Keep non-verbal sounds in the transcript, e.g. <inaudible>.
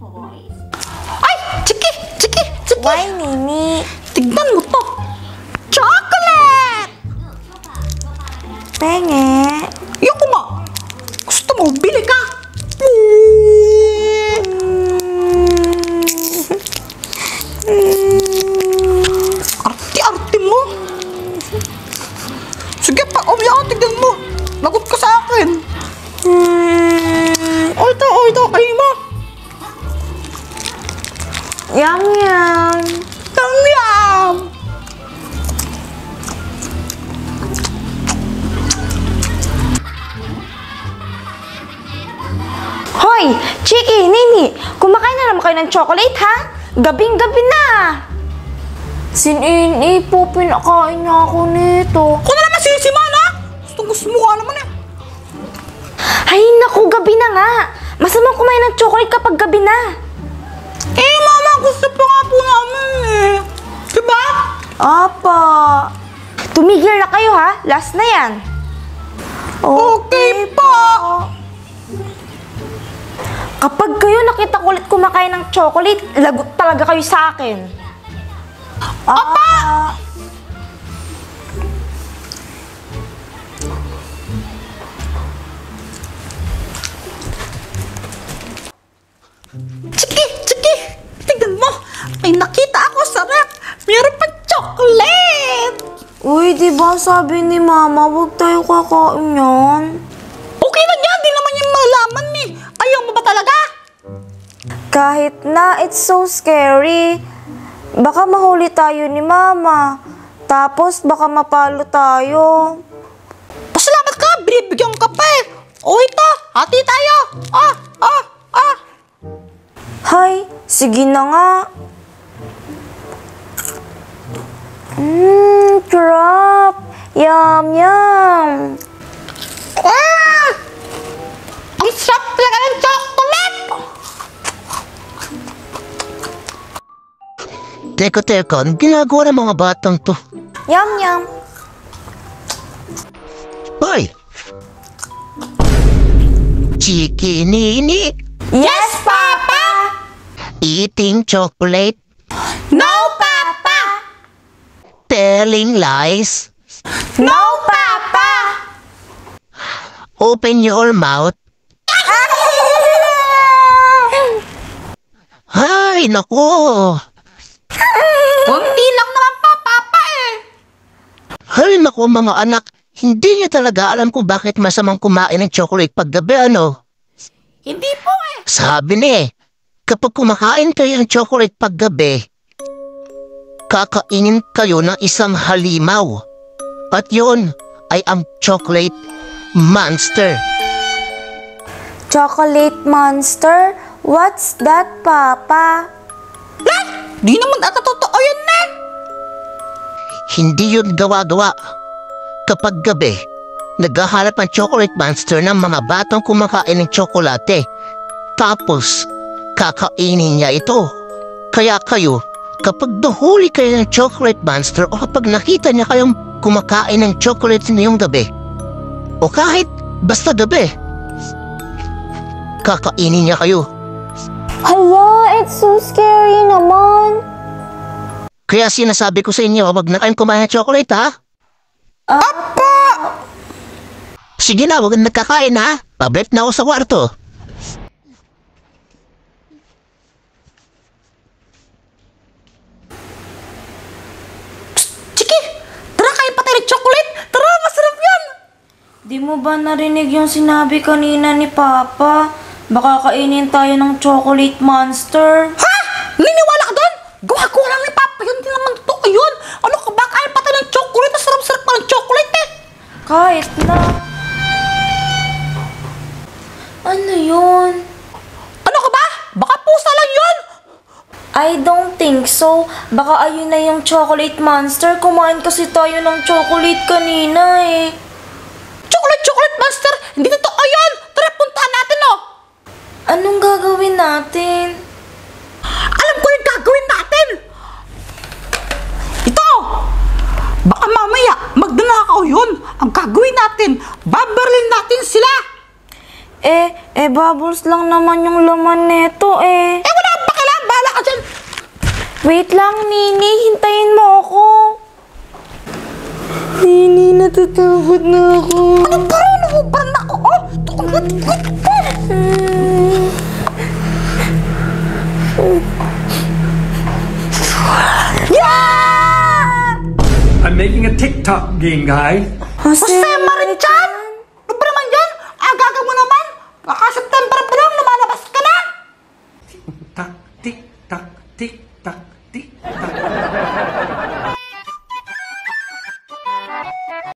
boys. Ay! Chiki! Chiki! Chiki! Why, Nini? Tignan mo to! Chocolate! Penge. Ayoko Yum, yum. Yum, yum! Hoy, Chiki, Nini, kumakain na naman kayo ng chocolate, ha? Gabing-gabi na. Sin Ini po, pinakain niya ako nito. Ako na naman sisiman, ha? Gusto gusto mo ka naman eh! Ay, naku, gabi na nga. Masamang kumain ng chocolate kapag gabi na. Apa. Tumigil na kayo, ha? Last na yan. Okay po! Kapag kayo nakita ko ulit kumakain ng chocolate, lagot talaga kayo sa akin. Apa! Chiki! Uy, di ba sabi ni Mama, huwag tayo kakain yan? Okay lang yan! Di naman yung malaman eh! Ayaw mo ba talaga? Kahit na, it's so scary. Baka mahuli tayo ni Mama. Tapos baka mapalo tayo. Pasalamat ka! Binibigyan ka pa eh! O ito! Hati tayo! Ah! Ah! Ah! Hay, sige na nga. Mmm. Yum, yum. Ah! Ang sarap talaga ng chocolate! Teko, teko, anong ginagawa ng mga batang to? Yum, yum. Hoy! Chiki Nini, Yes, Papa! eating chocolate, No, Papa! telling lies, No, Papa! open your mouth. Ay, nako! Kunti lang naman po, Papa eh! Ay, nako mga anak, hindi niya talaga alam kung bakit masamang kumain ng chocolate paggabi, ano? Hindi po eh! Sabi ni, kapag kumakain kayo ng chocolate paggabi, kakainin kayo ng isang halimaw. At yun ay ang chocolate monster. Chocolate monster? What's that, Papa? Di naman ata totoo yun eh! Hindi yun gawa-gawa. Kapag gabi, naghahanap ng chocolate monster ng mga batang kumakain ng tsokolate. Tapos, kakainin niya ito. Kaya kayo, kapag nahuli kayo ng chocolate monster o kapag nakita niya kayong kumakain ng chocolate ngayong gabi, o kahit basta gabi, kakainin niya kayo. Hala, it's so scary naman. Kaya sinasabi ko sa inyo, wag na kayong kumain ng chocolate ha. Apa! Sige na, wag na nagkakain ha. Pablet na ako sa kwarto. Chiki! Tara kain pa tayo ng chocolate! Tara, masarap yan! Di mo ba narinig yung sinabi kanina ni Papa? Baka kainin tayo ng chocolate monster. Ha? Niniwala ka doon? Gawa-gawa lang ni Papa yun. Hindi naman totoo yun. Ano ka ba? Kain pa tayo ng chocolate. Sarap-sarap pa ng chocolate eh. Kahit na. Ano yun? Ano ka ba? Baka pusa lang yun. I don't think so. Baka ayun na yung chocolate monster. Kumain kasi tayo ng chocolate kanina eh. Chocolate, monster. Hindi totoo yun. Tara, puntahan natin oh. Anong gagawin natin? Alam ko yung gagawin natin. Ito. Baka mamaya, magnanakaw yun. Ang gagawin natin, babarilin natin sila. Eh. Eh, bubbles lang naman yung laman neto eh. Eh, wala akong pakialam. Bahala ka dyan. Wait lang, Nini. Hintayin mo ako. Nini, natatakot na ako. Ano Yeah! I'm making a TikTok game, guys. Jose, Jose Marichan! Ano ba naman yan? Agaga mo naman! Baka September pa lang, lumalabas ka na! <laughs> Ta-